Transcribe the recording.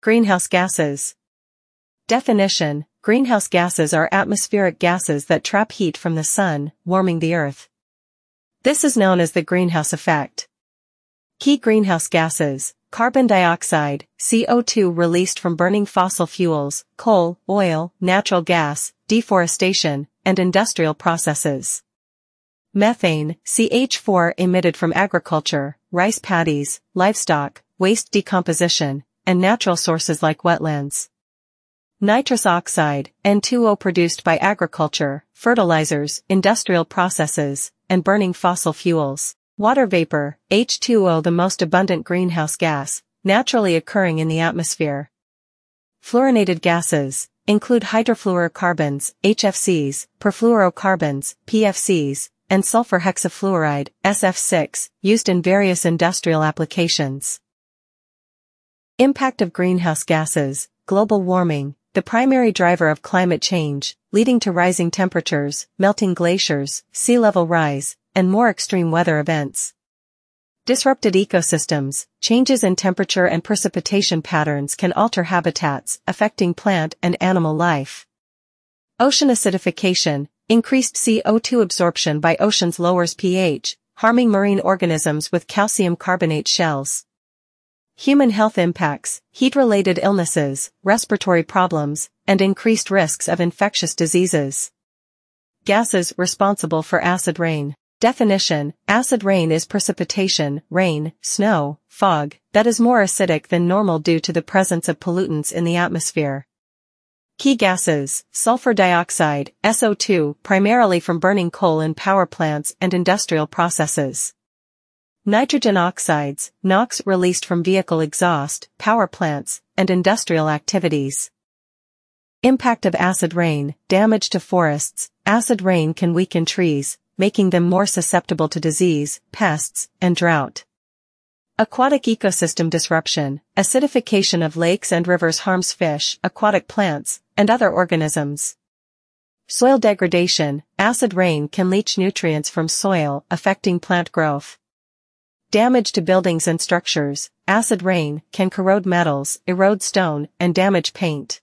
Greenhouse gases. Definition Greenhouse gases are atmospheric gases that trap heat from the sun, warming the earth. This is known as the greenhouse effect. Key greenhouse gases, carbon dioxide, CO2 released from burning fossil fuels, coal, oil, natural gas, deforestation, and industrial processes. Methane, CH4 emitted from agriculture, rice paddies, livestock, waste decomposition, and natural sources like wetlands. Nitrous oxide, N2O produced by agriculture, fertilizers, industrial processes, and burning fossil fuels. Water vapor, H2O the most abundant greenhouse gas, naturally occurring in the atmosphere. Fluorinated gases, include hydrofluorocarbons, HFCs, perfluorocarbons, PFCs, and sulfur hexafluoride, SF6, used in various industrial applications. Impact of greenhouse gases, global warming, the primary driver of climate change, leading to rising temperatures, melting glaciers, sea level rise, and more extreme weather events. Disrupted ecosystems, changes in temperature and precipitation patterns can alter habitats, affecting plant and animal life. Ocean acidification, increased CO2 absorption by oceans lowers pH, harming marine organisms with calcium carbonate shells. Human health impacts, heat-related illnesses, respiratory problems, and increased risks of infectious diseases. Gases responsible for acid rain. Definition, acid rain is precipitation, rain, snow, fog, that is more acidic than normal due to the presence of pollutants in the atmosphere. Key gases, sulfur dioxide, SO2, primarily from burning coal in power plants and industrial processes. Nitrogen oxides, NOx released from vehicle exhaust, power plants, and industrial activities. Impact of acid rain, damage to forests, acid rain can weaken trees, making them more susceptible to disease, pests, and drought. Aquatic ecosystem disruption, acidification of lakes and rivers harms fish, aquatic plants, and other organisms. Soil degradation, acid rain can leach nutrients from soil, affecting plant growth. Damage to buildings and structures, acid rain can corrode metals, erode stone, and damage paint.